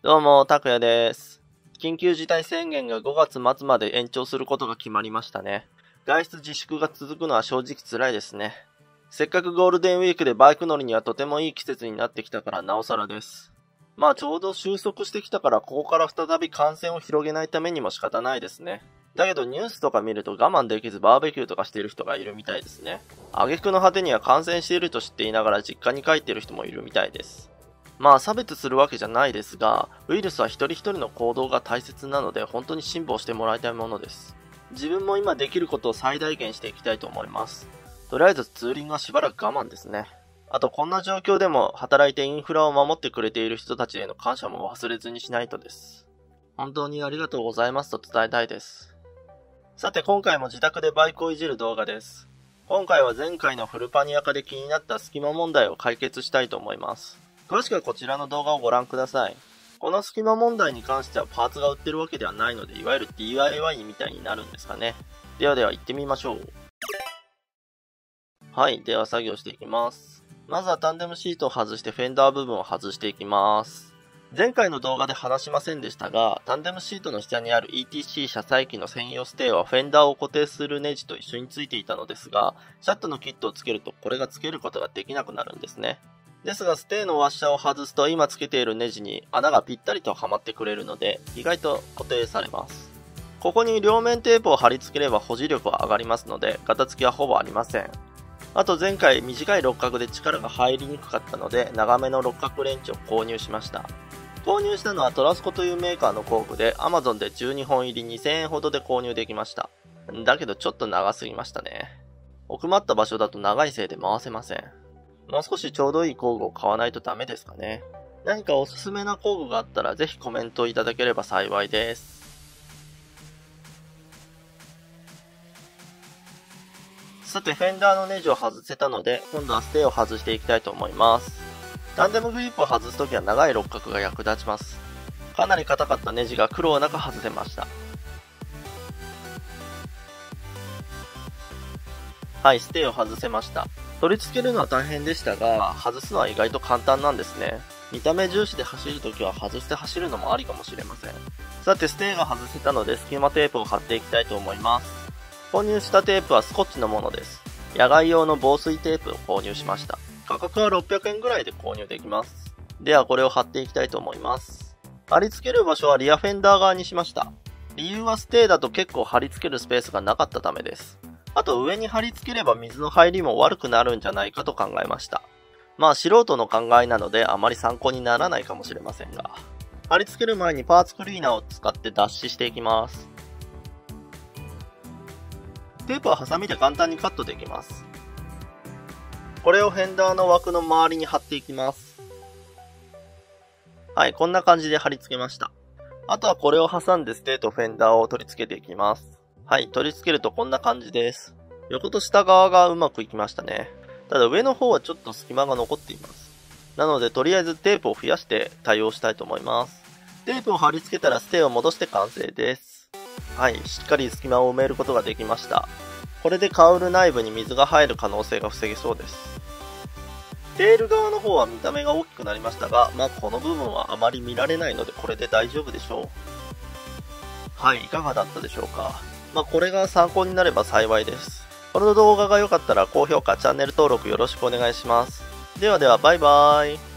どうも、拓也です。緊急事態宣言が5月末まで延長することが決まりましたね。外出自粛が続くのは正直辛いですね。せっかくゴールデンウィークでバイク乗りにはとてもいい季節になってきたからなおさらです。まあちょうど収束してきたからここから再び感染を広げないためにも仕方ないですね。だけどニュースとか見ると我慢できずバーベキューとかしている人がいるみたいですね。挙句の果てには感染していると知っていながら実家に帰っている人もいるみたいです。まあ差別するわけじゃないですが、ウイルスは一人一人の行動が大切なので本当に辛抱してもらいたいものです。自分も今できることを最大限していきたいと思います。とりあえずツーリングはしばらく我慢ですね。あとこんな状況でも働いてインフラを守ってくれている人たちへの感謝も忘れずにしないとです。本当にありがとうございますと伝えたいです。さて今回も自宅でバイクをいじる動画です。今回は前回のフルパニア化で気になった隙間問題を解決したいと思います。詳しくはこちらの動画をご覧ください。この隙間問題に関してはパーツが売ってるわけではないので、いわゆる DIY みたいになるんですかね。ではでは行ってみましょう。はい、では作業していきます。まずはタンデムシートを外してフェンダー部分を外していきます。前回の動画で話しませんでしたが、タンデムシートの下にある ETC 車載機の専用ステーはフェンダーを固定するネジと一緒についていたのですが、シャットのキットをつけるとこれがつけることができなくなるんですね。ですが、ステーのワッシャーを外すと今つけているネジに穴がぴったりとはまってくれるので、意外と固定されます。ここに両面テープを貼り付ければ保持力は上がりますので、ガタつきはほぼありません。あと前回短い六角で力が入りにくかったので、長めの六角レンチを購入しました。購入したのはトラスコというメーカーの工具で Amazon で12本入り2000円ほどで購入できました。だけどちょっと長すぎましたね。奥まった場所だと長いせいで回せません。もう少しちょうどいい工具を買わないとダメですかね。何かおすすめな工具があったらぜひコメントいただければ幸いです。さて、フェンダーのネジを外せたので、今度はステーを外していきたいと思います。タンデムグリップを外すときは長い六角が役立ちます。かなり硬かったネジが苦労なく外せました。はい、ステーを外せました。取り付けるのは大変でしたが、外すのは意外と簡単なんですね。見た目重視で走るときは外して走るのもありかもしれません。さて、ステーが外せたので隙間テープを貼っていきたいと思います。購入したテープはスコッチのものです。野外用の防水テープを購入しました。価格は600円ぐらいで購入できます。ではこれを貼っていきたいと思います。貼り付ける場所はリアフェンダー側にしました。理由はステーだと結構貼り付けるスペースがなかったためです。あと上に貼り付ければ水の入りも悪くなるんじゃないかと考えました。まあ素人の考えなのであまり参考にならないかもしれませんが。貼り付ける前にパーツクリーナーを使って脱脂していきます。テープはハサミで簡単にカットできます。これをフェンダーの枠の周りに貼っていきます。はい、こんな感じで貼り付けました。あとはこれを挟んでステーとフェンダーを取り付けていきます。はい、取り付けるとこんな感じです。横と下側がうまくいきましたね。ただ上の方はちょっと隙間が残っています。なのでとりあえずテープを増やして対応したいと思います。テープを貼り付けたらステーを戻して完成です。はい、しっかり隙間を埋めることができました。これでカウル内部に水が入る可能性が防げそうです。テール側の方は見た目が大きくなりましたが、まあこの部分はあまり見られないのでこれで大丈夫でしょう。はい、いかがだったでしょうか。まあこれが参考になれば幸いです。この動画が良かったら高評価、チャンネル登録よろしくお願いします。ではでは、バイバーイ。